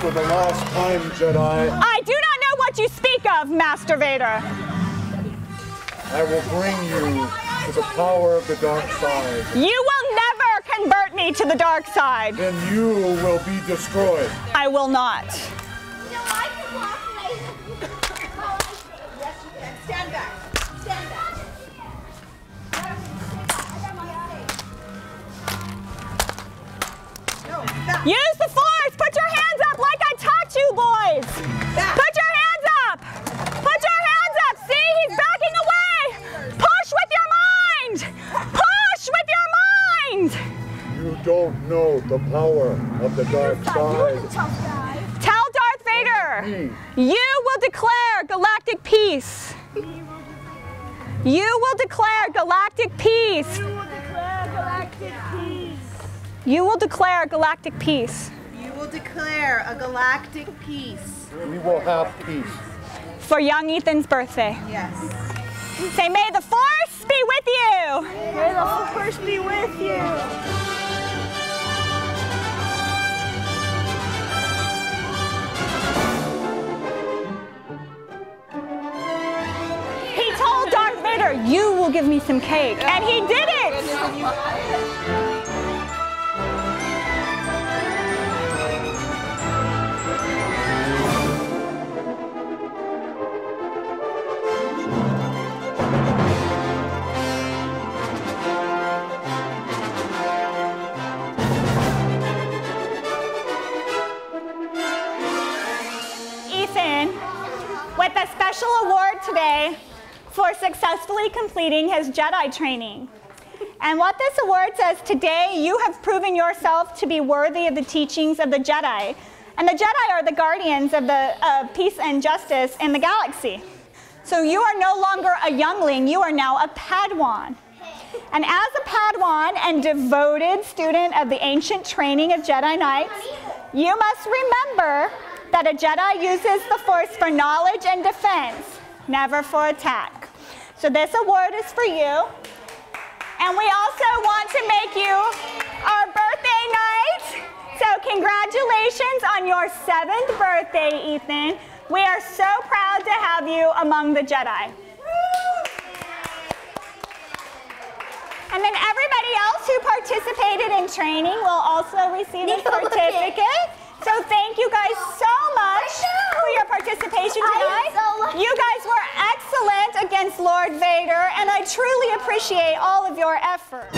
the last time, Jedi. I do not know what you speak of, Master Vader. I will bring you to the power of the dark side. You will never convert me to the dark side. Then you will be destroyed. I will not. No, I can walk away. Yes, you can. Stand back. Stand back. No, back. Use the force. Put your hands up like I taught you, boys. Put your hands up. Put your hands up. See, he's backing away. Push with your mind. Push with your mind. You don't know the power of the dark side. Tough guy. Tell Darth Vader, Me. you will declare galactic peace. You will declare galactic peace. You will declare galactic peace. You will declare galactic peace You will declare a galactic peace. We will have peace. for young Ethan's birthday. Yes. Say, may the force be with you. May the force be with you. He told Darth Vader, you will give me some cake. And he did it. With a special award today for successfully completing his Jedi training. And what this award says today, you have proven yourself to be worthy of the teachings of the Jedi. And the Jedi are the guardians of the uh, peace and justice in the galaxy. So you are no longer a youngling, you are now a Padawan. And as a Padawan and devoted student of the ancient training of Jedi Knights, you must remember that a Jedi uses the Force for knowledge and defense, never for attack. So this award is for you. And we also want to make you our birthday knight. So congratulations on your seventh birthday, Ethan. We are so proud to have you among the Jedi. And then everybody else who participated in training will also receive a certificate. So thank you guys so much for your participation tonight. You guys were excellent against Lord Vader, and I truly appreciate all of your effort.